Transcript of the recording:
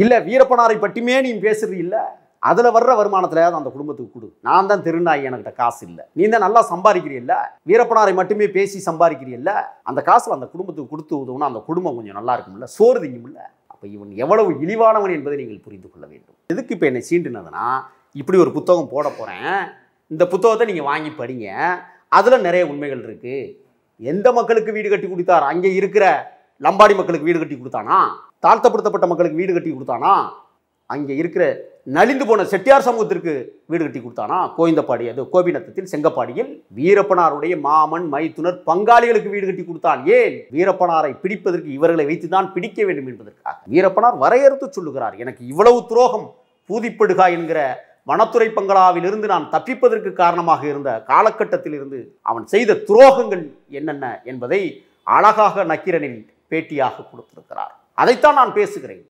இல்லை வீரப்பனாரை பற்றியுமே நீ பேசுறது இல்லை. அதில் வர்ற வருமானத்துல அந்த குடும்பத்துக்கு கொடு. நான் தான் திருநாய் எனக்கிட்ட காசு இல்லை. நீ தான் நல்லா சம்பாதிக்கிறீல்ல வீரப்பனாரை மட்டுமே பேசி சம்பாதிக்கிறீல்ல அந்த காசு அந்த குடும்பத்துக்கு கொடுத்து உதவுனா அந்த குடும்பம் கொஞ்சம் நல்லா இருக்கும்ல? சோறு திங்கும்ல? அப்போ இவன் எவ்வளவு இழிவானவன் என்பதை நீங்கள் புரிந்து கொள்ள வேண்டும். எதுக்கு இப்போ என்னை சீண்டுனதுன்னா இப்படி ஒரு புத்தகம் போட போகிறேன் இந்த புத்தகத்தை நீங்கள் வாங்கி படிங்க. அதில் நிறைய உண்மைகள் இருக்குது எந்த மக்களுக்கு வீடு கட்டி கொடுத்தார்? அங்கே இருக்கிற லம்பாடி மக்களுக்கு வீடு கட்டி கொடுத்தானா? தாழ்த்தப்படுத்தப்பட்ட மக்களுக்கு வீடு கட்டி கொடுத்தானா? அங்கே இருக்கிற நலிந்து போன செட்டியார் சமூகத்திற்கு வீடு கட்டி கொடுத்தானா? கோயந்தப்பாடி அது கோபிநத்தத்தில் செங்கப்பாடியில் வீரப்பனாருடைய மாமன் மைத்துனர் பங்காளிகளுக்கு வீடு கட்டி கொடுத்தான். ஏன்? வீரப்பனாரை பிடிப்பதற்கு இவர்களை வைத்துதான் பிடிக்க வேண்டும் என்பதற்காக. வீரப்பனார் வரையறுத்து சொல்லுகிறார் எனக்கு இவ்வளவு துரோகம் பூதிப்படுகா என்கிற வனத்துறை பங்களாவிலிருந்து நான் தப்பிப்பதற்கு காரணமாக இருந்த காலகட்டத்தில் இருந்து அவன் செய்த துரோகங்கள் என்னென்ன என்பதை அழகாக நக்கீரனில் பேட்டியாக கொடுத்திருக்கிறார். அதைத்தான் நான் பேசுகிறேன்.